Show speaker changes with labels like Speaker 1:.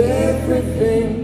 Speaker 1: everything.